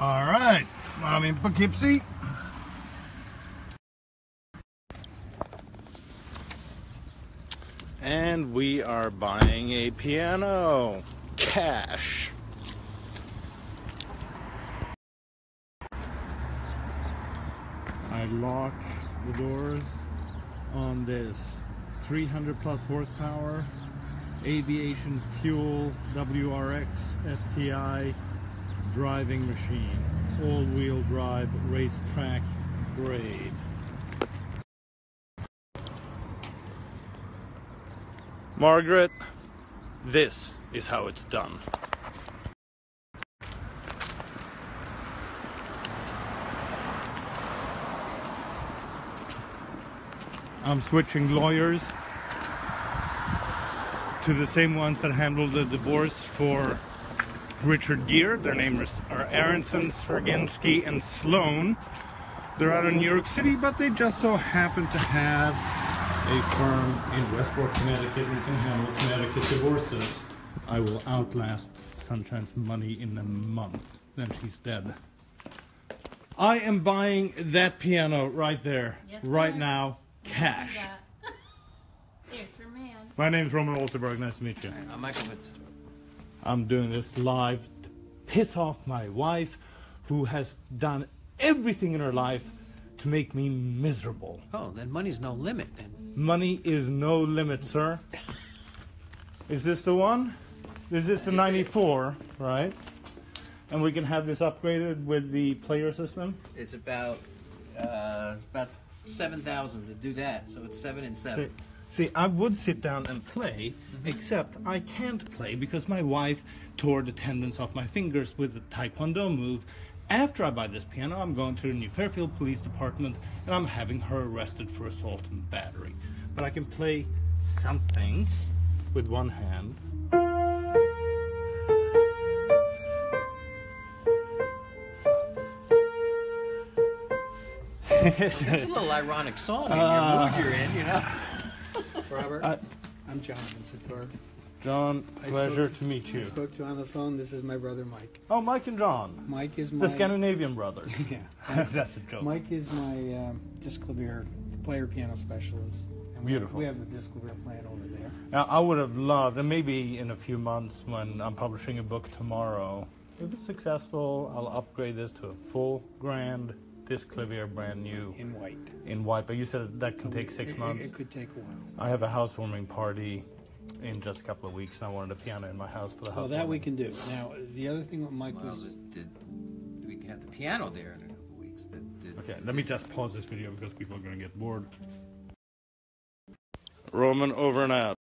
All right, I'm in Poughkeepsie. And we are buying a piano. Cash. I lock the doors on this 300 plus horsepower aviation fuel WRX STI driving machine all-wheel drive racetrack grade. Margaret this is how it's done. I'm switching lawyers to the same ones that handled the divorce for Richard Gere. Their names are Aronson, Swerginski, and Sloan. They're out of New York City, but they just so happen to have a firm in Westport, Connecticut, and can handle Connecticut divorces. I will outlast Sunshine's money in a month. Then she's dead. I am buying that piano right there, Yes, right sir. now, cash. There's your man. My name's Roman Walterberg. Nice to meet you. I'm Michael Fitz. I'm doing this live to piss off my wife, who has done everything in her life to make me miserable. Oh, then money's no limit then. Money is no limit, sir. Is this the one? Is this the 94, right? And we can have this upgraded with the player system? It's about uh, it's about seven thousand to do that, so it's seven and seven. See, I would sit down and play, mm-hmm. except I can't play because my wife tore the tendons off my fingers with the Taekwondo move. After I buy this piano, I'm going to the New Fairfield Police Department and I'm having her arrested for assault and battery. But I can play something with one hand. It's a little ironic song in your ah. mood you're in, you know. Robert, Uh, I'm Jonathan Sator. John, I pleasure spoke to meet I you. spoke to you on the phone. This is my brother Mike. Oh, Mike and John, Mike is my the Scandinavian brothers. yeah. That's a joke. Mike is my um, Disklavier player piano specialist. And we- Beautiful. We have the Disklavier playing over there. Now, I would have loved, and maybe in a few months when I'm publishing a book tomorrow, if it's successful, I'll upgrade this to a full grand Disklavier, brand new In white. in white. But you said that can take six It- it- months. It, could take a while. I have a housewarming party in just a couple of weeks, and I wanted a piano in my house for the house. Well, house. that we can do. Now, the other thing with Mike Well, was the, the, we can have the piano there in a couple of weeks. The, the, Okay, let me just pause this video because people are going to get bored. Roman over and out.